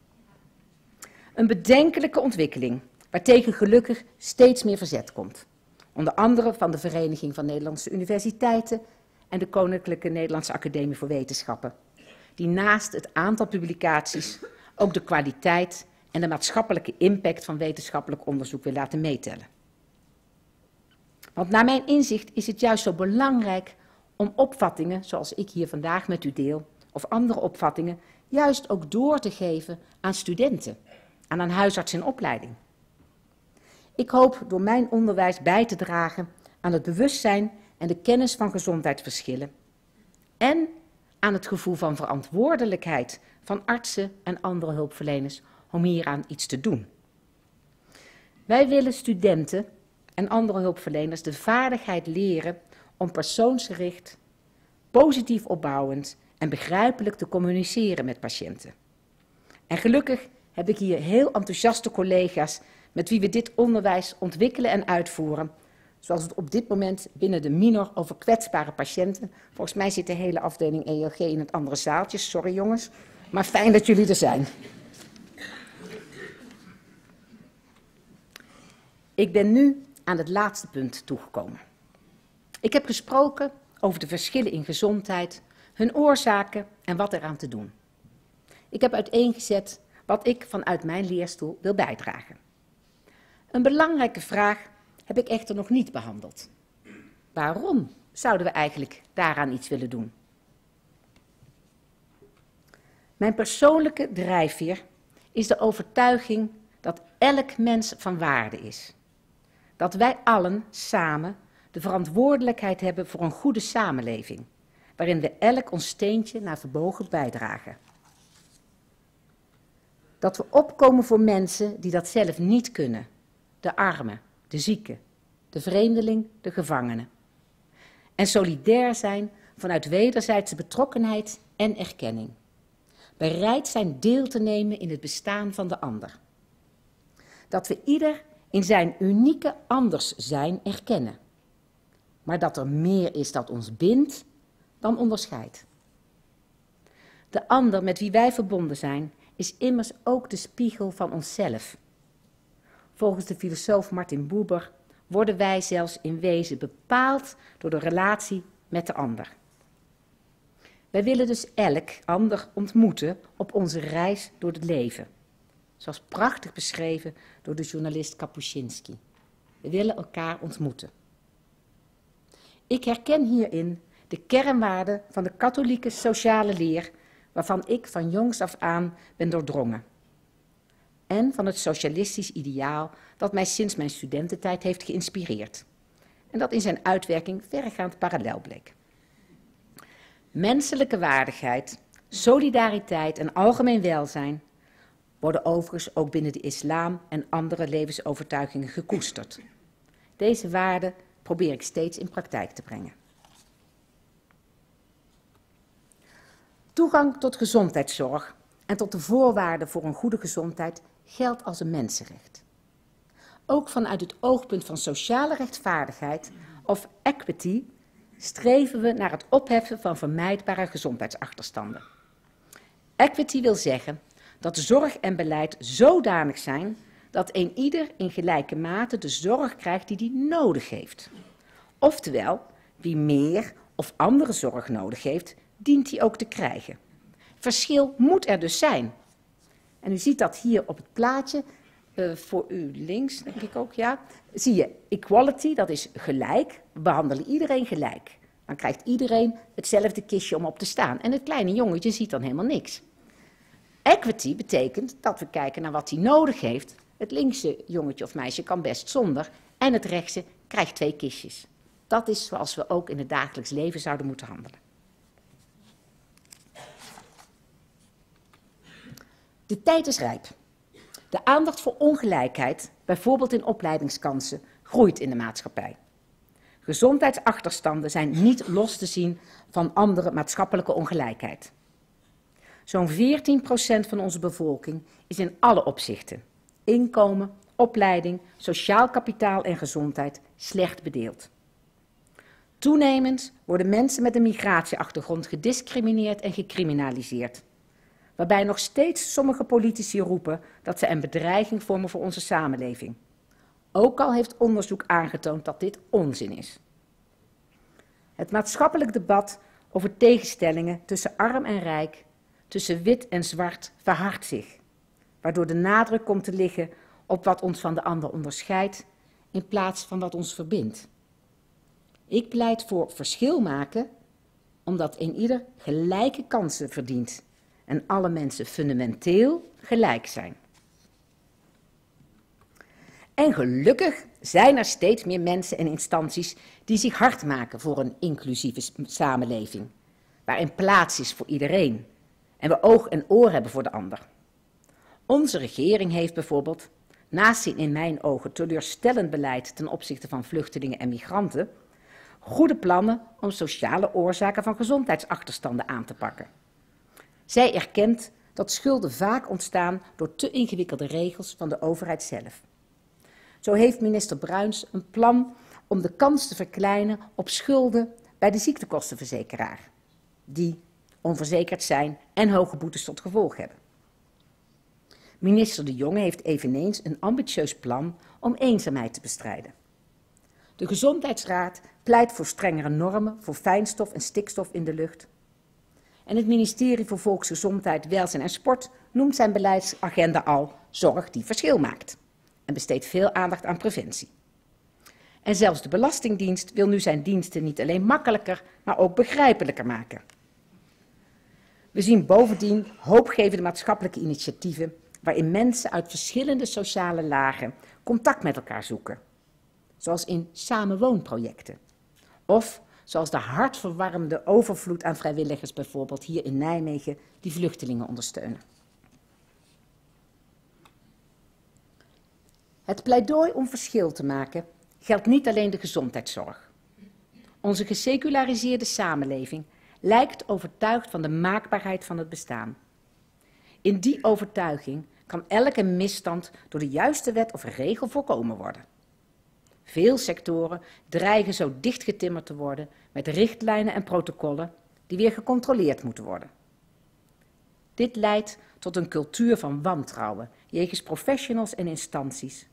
Een bedenkelijke ontwikkeling, waartegen gelukkig steeds meer verzet komt. Onder andere van de Vereniging van Nederlandse Universiteiten en de Koninklijke Nederlandse Academie voor Wetenschappen, die naast het aantal publicaties ook de kwaliteit en de maatschappelijke impact van wetenschappelijk onderzoek wil laten meetellen. Want naar mijn inzicht is het juist zo belangrijk om opvattingen, zoals ik hier vandaag met u deel, of andere opvattingen, juist ook door te geven aan studenten, aan een huisarts in opleiding. Ik hoop door mijn onderwijs bij te dragen aan het bewustzijn en de kennis van gezondheidsverschillen en aan het gevoel van verantwoordelijkheid van artsen en andere hulpverleners om hieraan iets te doen. Wij willen studenten en andere hulpverleners de vaardigheid leren om persoonsgericht, positief opbouwend en begrijpelijk te communiceren met patiënten. En gelukkig heb ik hier heel enthousiaste collega's met wie we dit onderwijs ontwikkelen en uitvoeren zoals het op dit moment binnen de minor over kwetsbare patiënten. Volgens mij zit de hele afdeling ELG in het andere zaaltje. Sorry jongens, maar fijn dat jullie er zijn. Ik ben nu aan het laatste punt toegekomen. Ik heb gesproken over de verschillen in gezondheid, hun oorzaken en wat eraan te doen. Ik heb uiteengezet wat ik vanuit mijn leerstoel wil bijdragen. Een belangrijke vraag heb ik echter nog niet behandeld. Waarom zouden we eigenlijk daaraan iets willen doen? Mijn persoonlijke drijfveer is de overtuiging dat elk mens van waarde is. Dat wij allen samen de verantwoordelijkheid hebben voor een goede samenleving, waarin we elk ons steentje naar verbogen bijdragen. Dat we opkomen voor mensen die dat zelf niet kunnen, de armen, de zieke, de vreemdeling, de gevangene. en solidair zijn vanuit wederzijdse betrokkenheid en erkenning. Bereid zijn deel te nemen in het bestaan van de ander. Dat we ieder in zijn unieke anders zijn erkennen. Maar dat er meer is dat ons bindt dan onderscheidt. De ander met wie wij verbonden zijn, is immers ook de spiegel van onszelf. Volgens de filosoof Martin Buber worden wij zelfs in wezen bepaald door de relatie met de ander. Wij willen dus elk ander ontmoeten op onze reis door het leven. Zoals prachtig beschreven door de journalist Kapuscinski. We willen elkaar ontmoeten. Ik herken hierin de kernwaarden van de katholieke sociale leer, waarvan ik van jongs af aan ben doordrongen. En van het socialistisch ideaal dat mij sinds mijn studententijd heeft geïnspireerd. En dat in zijn uitwerking verregaand parallel bleek. Menselijke waardigheid, solidariteit en algemeen welzijn worden overigens ook binnen de islam en andere levensovertuigingen gekoesterd. Deze waarden probeer ik steeds in praktijk te brengen. Toegang tot gezondheidszorg en tot de voorwaarden voor een goede gezondheid geldt als een mensenrecht. Ook vanuit het oogpunt van sociale rechtvaardigheid of equity streven we naar het opheffen van vermijdbare gezondheidsachterstanden. Equity wil zeggen dat zorg en beleid zodanig zijn dat een ieder in gelijke mate de zorg krijgt die hij nodig heeft. Oftewel, wie meer of andere zorg nodig heeft, dient hij ook te krijgen. Verschil moet er dus zijn. En u ziet dat hier op het plaatje, uh, voor u links denk ik ook, ja. Zie je equality, dat is gelijk. We behandelen iedereen gelijk. Dan krijgt iedereen hetzelfde kistje om op te staan. En het kleine jongetje ziet dan helemaal niks. Equity betekent dat we kijken naar wat hij nodig heeft. Het linkse jongetje of meisje kan best zonder. En het rechtse krijgt twee kistjes. Dat is zoals we ook in het dagelijks leven zouden moeten handelen. De tijd is rijp. De aandacht voor ongelijkheid, bijvoorbeeld in opleidingskansen, groeit in de maatschappij. Gezondheidsachterstanden zijn niet los te zien van andere maatschappelijke ongelijkheid. Zo'n 14% van onze bevolking is in alle opzichten, inkomen, opleiding, sociaal kapitaal en gezondheid, slecht bedeeld. Toenemend worden mensen met een migratieachtergrond gediscrimineerd en gecriminaliseerd. Waarbij nog steeds sommige politici roepen dat ze een bedreiging vormen voor onze samenleving. Ook al heeft onderzoek aangetoond dat dit onzin is. Het maatschappelijk debat over tegenstellingen tussen arm en rijk, tussen wit en zwart, verhardt zich. Waardoor de nadruk komt te liggen op wat ons van de ander onderscheidt, in plaats van wat ons verbindt. Ik pleit voor verschil maken, omdat een ieder gelijke kansen verdient en alle mensen fundamenteel gelijk zijn. En gelukkig zijn er steeds meer mensen en instanties die zich hard maken voor een inclusieve samenleving, waarin plaats is voor iedereen en we oog en oor hebben voor de ander. Onze regering heeft bijvoorbeeld, naast in mijn ogen teleurstellend beleid ten opzichte van vluchtelingen en migranten, goede plannen om sociale oorzaken van gezondheidsachterstanden aan te pakken. Zij erkent dat schulden vaak ontstaan door te ingewikkelde regels van de overheid zelf. Zo heeft minister Bruins een plan om de kans te verkleinen op schulden bij de ziektekostenverzekeraar, die onverzekerd zijn en hoge boetes tot gevolg hebben. Minister De Jonge heeft eveneens een ambitieus plan om eenzaamheid te bestrijden. De Gezondheidsraad pleit voor strengere normen voor fijnstof en stikstof in de lucht. En het ministerie voor Volksgezondheid, Welzijn en Sport noemt zijn beleidsagenda al zorg die verschil maakt en besteedt veel aandacht aan preventie. En zelfs de Belastingdienst wil nu zijn diensten niet alleen makkelijker, maar ook begrijpelijker maken. We zien bovendien hoopgevende maatschappelijke initiatieven waarin mensen uit verschillende sociale lagen contact met elkaar zoeken. Zoals in samenwoonprojecten. Of zoals de hartverwarmende overvloed aan vrijwilligers bijvoorbeeld hier in Nijmegen die vluchtelingen ondersteunen. Het pleidooi om verschil te maken geldt niet alleen de gezondheidszorg. Onze geseculariseerde samenleving lijkt overtuigd van de maakbaarheid van het bestaan. In die overtuiging kan elke misstand door de juiste wet of regel voorkomen worden. Veel sectoren dreigen zo dichtgetimmerd te worden met richtlijnen en protocollen die weer gecontroleerd moeten worden. Dit leidt tot een cultuur van wantrouwen jegens professionals en instanties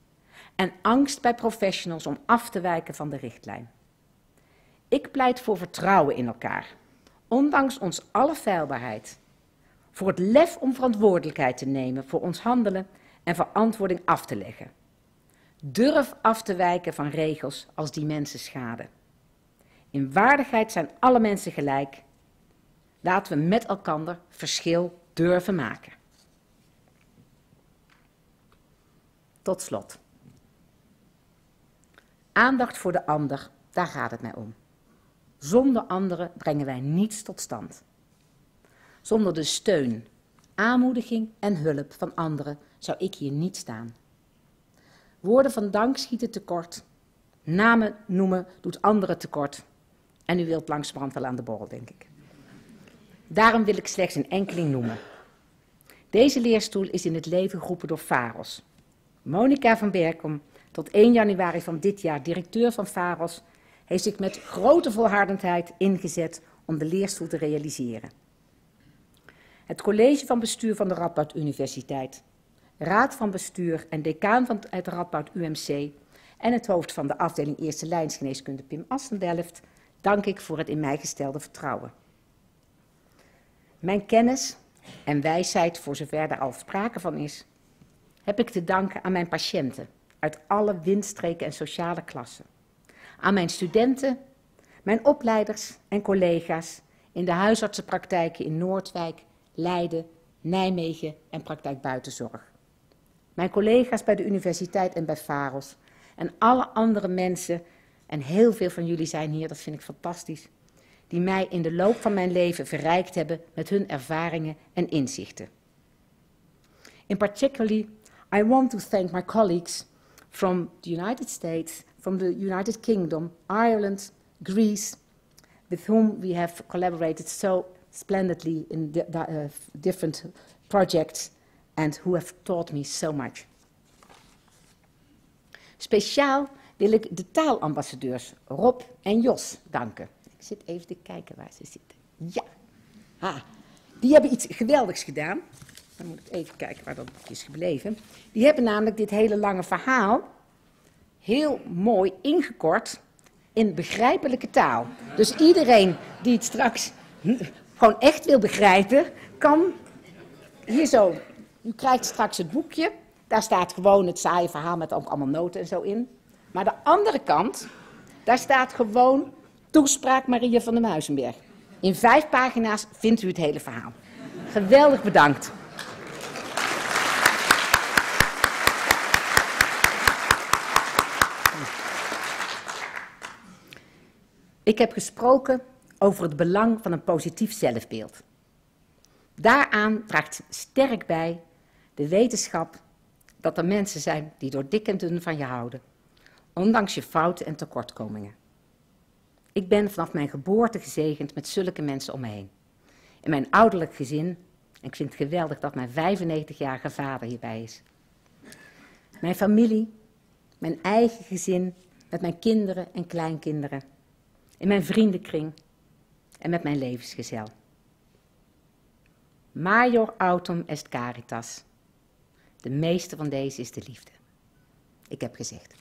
en angst bij professionals om af te wijken van de richtlijn. Ik pleit voor vertrouwen in elkaar, ondanks ons alle feilbaarheid. Voor het lef om verantwoordelijkheid te nemen voor ons handelen en verantwoording af te leggen. Durf af te wijken van regels als die mensen schaden. In waardigheid zijn alle mensen gelijk. Laten we met elkaar verschil durven maken. Tot slot. Aandacht voor de ander, daar gaat het mij om. Zonder anderen brengen wij niets tot stand. Zonder de steun, aanmoediging en hulp van anderen zou ik hier niet staan. Woorden van dank schieten tekort. Namen noemen doet anderen tekort. En u wilt langzamerhand wel aan de borrel, denk ik. Daarom wil ik slechts een enkeling noemen. Deze leerstoel is in het leven geroepen door Faros. Monika van Berkom, tot 1 januari van dit jaar directeur van Faros, heeft zich met grote volhardendheid ingezet om de leerstoel te realiseren. Het college van bestuur van de Radboud Universiteit, raad van bestuur en decaan van het Radboud UMC en het hoofd van de afdeling Eerste Lijnsgeneeskunde Pim Assendelft dank ik voor het in mij gestelde vertrouwen. Mijn kennis en wijsheid, voor zover er al sprake van is, heb ik te danken aan mijn patiënten uit alle windstreken en sociale klassen. Aan mijn studenten, mijn opleiders en collega's in de huisartsenpraktijken in Noordwijk, Leiden, Nijmegen en praktijk buitenzorg. Mijn collega's bij de universiteit en bij Faros. En alle andere mensen, en heel veel van jullie zijn hier, dat vind ik fantastisch, die mij in de loop van mijn leven verrijkt hebben met hun ervaringen en inzichten. In particularly, I want to thank my colleagues from the United States, from the United Kingdom, Ireland, Greece, with whom we have collaborated so splendidly in uh, different projects and who have taught me so much. Speciaal wil ik de taalambassadeurs Rob en Jos danken. Ik zit even te kijken waar ze zitten. Ja, ha. die hebben iets geweldigs gedaan. Dan moet ik even kijken waar dat is gebleven. Die hebben namelijk dit hele lange verhaal heel mooi ingekort in begrijpelijke taal. Dus iedereen die het straks gewoon echt wil begrijpen, kan hier zo. U krijgt straks het boekje. Daar staat gewoon het saaie verhaal met ook allemaal noten en zo in. Maar de andere kant, daar staat gewoon toespraak Maria van der Muizenberg. In vijf pagina's vindt u het hele verhaal. Geweldig bedankt. Ik heb gesproken over het belang van een positief zelfbeeld. Daaraan draagt sterk bij de wetenschap dat er mensen zijn die door dik en dun van je houden, ondanks je fouten en tekortkomingen. Ik ben vanaf mijn geboorte gezegend met zulke mensen om me heen. In mijn ouderlijk gezin, en ik vind het geweldig dat mijn 95-jarige vader hierbij is. Mijn familie, mijn eigen gezin, met mijn kinderen en kleinkinderen. In mijn vriendenkring en met mijn levensgezel. Major autum est caritas. De meeste van deze is de liefde. Ik heb gezegd.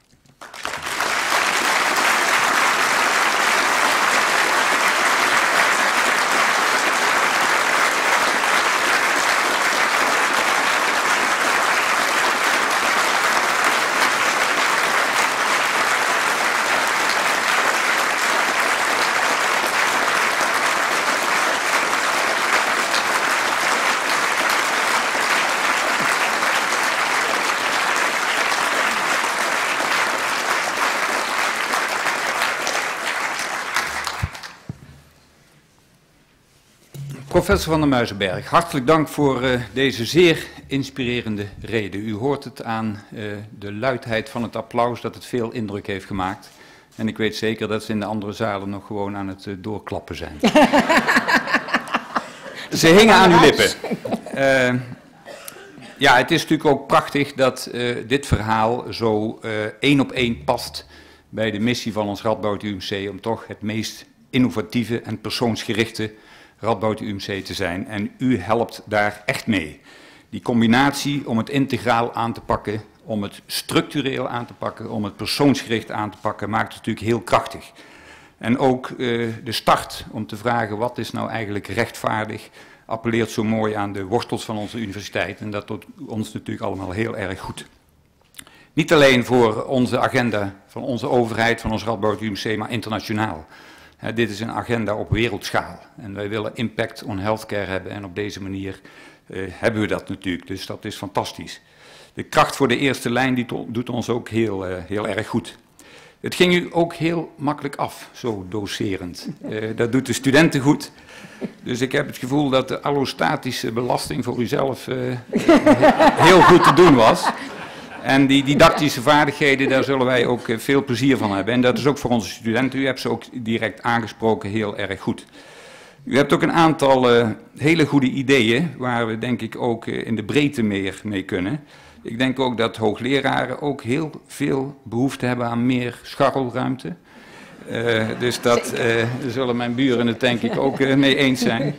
Professor van der Muizenberg, hartelijk dank voor uh, deze zeer inspirerende reden. U hoort het aan uh, de luidheid van het applaus dat het veel indruk heeft gemaakt. En ik weet zeker dat ze in de andere zalen nog gewoon aan het doorklappen zijn. ze hingen aan uw lippen. ja, het is natuurlijk ook prachtig dat dit verhaal zo één op één past bij de missie van ons Radboud UMC om toch het meest innovatieve en persoonsgerichte Radboud UMC te zijn. En u helpt daar echt mee. Die combinatie om het integraal aan te pakken, om het structureel aan te pakken, om het persoonsgericht aan te pakken, maakt het natuurlijk heel krachtig. En ook uh, de start om te vragen wat is nou eigenlijk rechtvaardig, appelleert zo mooi aan de wortels van onze universiteit. En dat doet ons natuurlijk allemaal heel erg goed. Niet alleen voor onze agenda van onze overheid, van ons Radboud UMC, maar internationaal. Dit is een agenda op wereldschaal. En wij willen impact on healthcare hebben en op deze manier uh, hebben we dat natuurlijk. Dus dat is fantastisch. De kracht voor de eerste lijn die doet ons ook heel, uh, heel erg goed. Het ging u ook heel makkelijk af, zo doserend. Uh, dat doet de studenten goed. Dus ik heb het gevoel dat de allostatische belasting voor uzelf heel goed te doen was. En die didactische vaardigheden, daar zullen wij ook eh, veel plezier van hebben. En dat is ook voor onze studenten, u hebt ze ook direct aangesproken, heel erg goed. U hebt ook een aantal uh, hele goede ideeën, waar we denk ik ook uh, in de breedte meer mee kunnen. Ik denk ook dat hoogleraren ook heel veel behoefte hebben aan meer scharrelruimte. Uh, dus dat zullen mijn buren het denk ik ook mee eens zijn.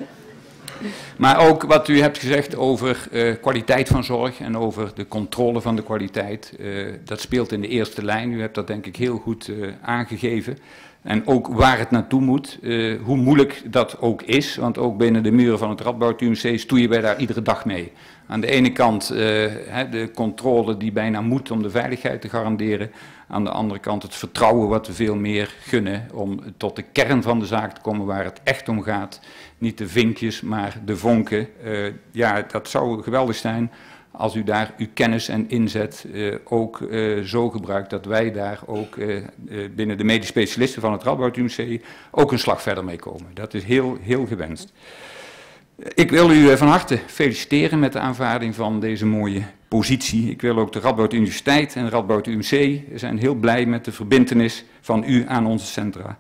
Maar ook wat u hebt gezegd over uh, kwaliteit van zorg en over de controle van de kwaliteit. Uh, dat speelt in de eerste lijn. U hebt dat denk ik heel goed uh, aangegeven. En ook waar het naartoe moet, hoe moeilijk dat ook is. Want ook binnen de muren van het Radboud UMC stoeien wij daar iedere dag mee. Aan de ene kant de controle die bijna moet om de veiligheid te garanderen. Aan de andere kant het vertrouwen wat we veel meer gunnen om tot de kern van de zaak te komen waar het echt om gaat. Niet de vinkjes, maar de vonken. Uh, ja, dat zou geweldig zijn als u daar uw kennis en inzet uh, ook uh, zo gebruikt dat wij daar ook binnen de medisch specialisten van het Radboud UMC ook een slag verder mee komen. Dat is heel, heel gewenst. Ik wil u van harte feliciteren met de aanvaarding van deze mooie positie. Ik wil ook de Radboud Universiteit en Radboud UMC zijn heel blij met de verbindenis van u aan onze centra.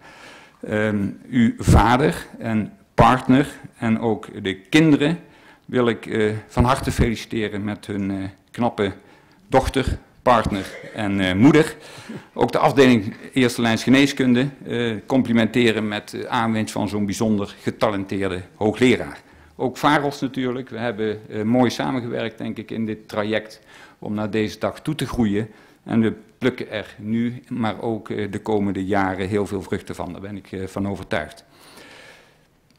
Um, uw vader en partner en ook de kinderen wil ik uh, van harte feliciteren met hun uh, knappe dochter, partner en uh, moeder. Ook de afdeling Eerste Lijns Geneeskunde complimenteren met de aanwinst van zo'n bijzonder getalenteerde hoogleraar. Ook VAROS natuurlijk, we hebben mooi samengewerkt denk ik in dit traject om naar deze dag toe te groeien. En we plukken er nu, maar ook de komende jaren heel veel vruchten van, daar ben ik van overtuigd.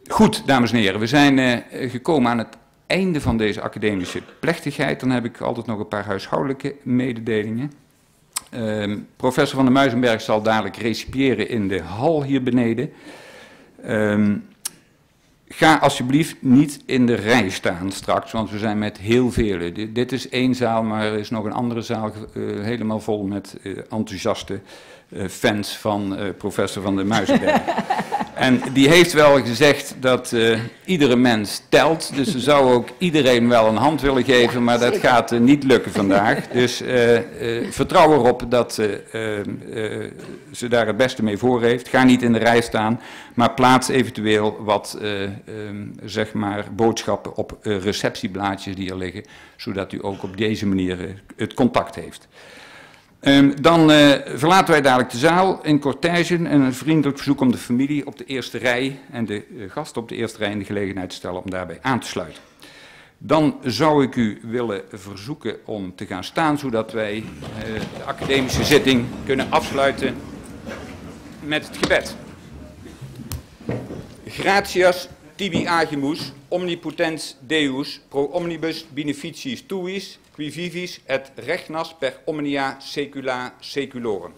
Goed, dames en heren, we zijn uh, gekomen aan het einde van deze academische plechtigheid. Dan heb ik altijd nog een paar huishoudelijke mededelingen. Uh, professor van der Muizenberg zal dadelijk recipiëren in de hal hier beneden. Uh, ga alsjeblieft niet in de rij staan straks, want we zijn met heel velen. Dit, is één zaal, maar er is nog een andere zaal uh, helemaal vol met uh, enthousiaste fans van professor van der Muizenberg. En die heeft wel gezegd dat uh, iedere mens telt. Dus ze zou ook iedereen wel een hand willen geven, maar dat gaat uh, niet lukken vandaag. Dus uh, vertrouw erop dat ze daar het beste mee voor heeft. Ga niet in de rij staan, maar plaats eventueel wat zeg maar boodschappen op receptieblaadjes die er liggen, zodat u ook op deze manier het contact heeft. Um, dan uh, verlaten wij dadelijk de zaal in cortège en een vriendelijk verzoek om de familie op de eerste rij en de uh, gasten op de eerste rij in de gelegenheid te stellen om daarbij aan te sluiten. Dan zou ik u willen verzoeken om te gaan staan, zodat wij uh, de academische zitting kunnen afsluiten met het gebed. Gratias tibi agimus, omnipotens Deus, pro omnibus beneficiis tuis, qui vivis et regnas per omnia secula seculorum.